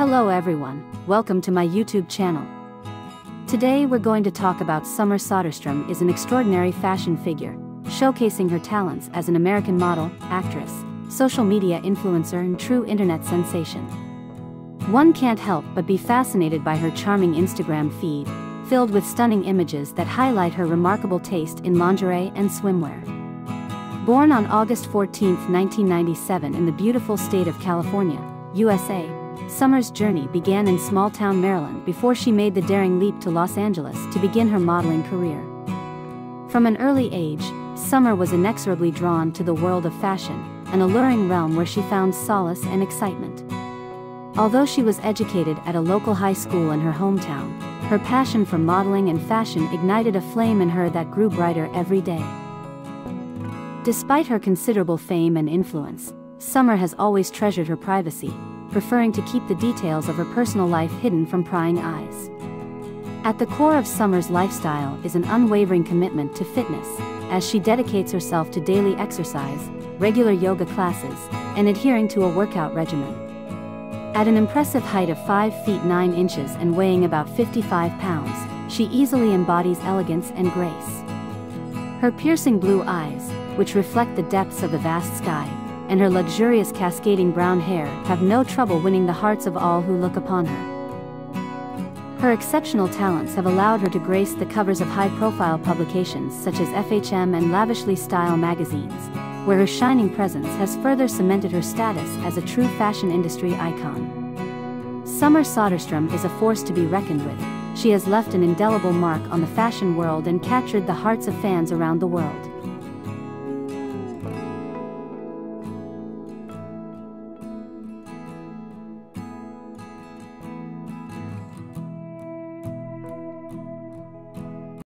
Hello everyone, welcome to my YouTube channel. Today we're going to talk about Summer Soderstrom is an extraordinary fashion figure, showcasing her talents as an American model, actress, social media influencer and true internet sensation. One can't help but be fascinated by her charming Instagram feed, filled with stunning images that highlight her remarkable taste in lingerie and swimwear. Born on August 14, 1997 in the beautiful state of California, USA, Summer's journey began in small-town Maryland before she made the daring leap to Los Angeles to begin her modeling career. From an early age, Summer was inexorably drawn to the world of fashion, an alluring realm where she found solace and excitement. Although she was educated at a local high school in her hometown, her passion for modeling and fashion ignited a flame in her that grew brighter every day. Despite her considerable fame and influence, Summer has always treasured her privacy, preferring to keep the details of her personal life hidden from prying eyes. At the core of Summer's lifestyle is an unwavering commitment to fitness, as she dedicates herself to daily exercise, regular yoga classes, and adhering to a workout regimen. At an impressive height of 5 feet 9 inches and weighing about 55 pounds, she easily embodies elegance and grace. Her piercing blue eyes, which reflect the depths of the vast sky, and her luxurious cascading brown hair have no trouble winning the hearts of all who look upon her. Her exceptional talents have allowed her to grace the covers of high-profile publications such as FHM and Lavishly Style magazines, where her shining presence has further cemented her status as a true fashion industry icon. Summer Soderstrom is a force to be reckoned with. She has left an indelible mark on the fashion world and captured the hearts of fans around the world.